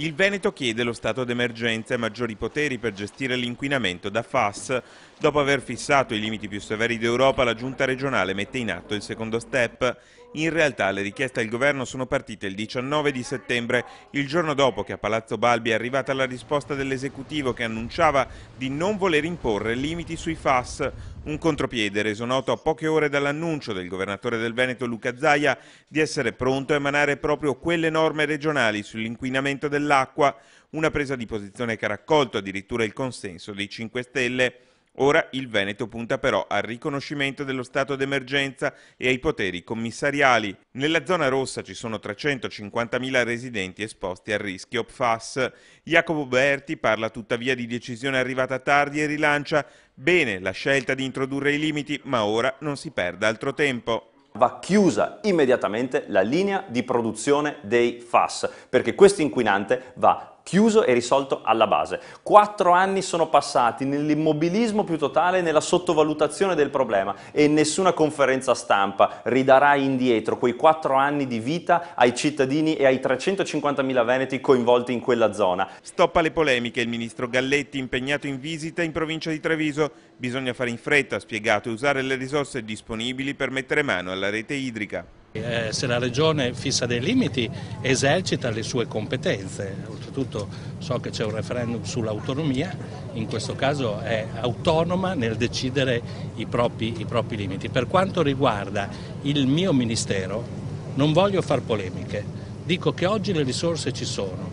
Il Veneto chiede lo stato d'emergenza e maggiori poteri per gestire l'inquinamento da FAS. Dopo aver fissato i limiti più severi d'Europa, la giunta regionale mette in atto il secondo step. In realtà le richieste al governo sono partite il 19 di settembre, il giorno dopo che a Palazzo Balbi è arrivata la risposta dell'esecutivo che annunciava di non voler imporre limiti sui FAS. Un contropiede reso noto a poche ore dall'annuncio del governatore del Veneto Luca Zaia di essere pronto a emanare proprio quelle norme regionali sull'inquinamento dell'acqua, una presa di posizione che ha raccolto addirittura il consenso dei 5 Stelle. Ora il Veneto punta però al riconoscimento dello stato d'emergenza e ai poteri commissariali. Nella zona rossa ci sono 350.000 residenti esposti al rischio PFAS. Jacopo Berti parla tuttavia di decisione arrivata tardi e rilancia bene la scelta di introdurre i limiti, ma ora non si perda altro tempo va chiusa immediatamente la linea di produzione dei FAS, perché questo inquinante va chiuso e risolto alla base. Quattro anni sono passati nell'immobilismo più totale, nella sottovalutazione del problema e nessuna conferenza stampa ridarà indietro quei quattro anni di vita ai cittadini e ai 350.000 veneti coinvolti in quella zona. Stoppa le polemiche il ministro Galletti impegnato in visita in provincia di Treviso. Bisogna fare in fretta, ha spiegato, e usare le risorse disponibili per mettere mano alla rete idrica. Eh, se la Regione fissa dei limiti esercita le sue competenze, oltretutto so che c'è un referendum sull'autonomia, in questo caso è autonoma nel decidere i propri, i propri limiti. Per quanto riguarda il mio Ministero non voglio far polemiche, dico che oggi le risorse ci sono,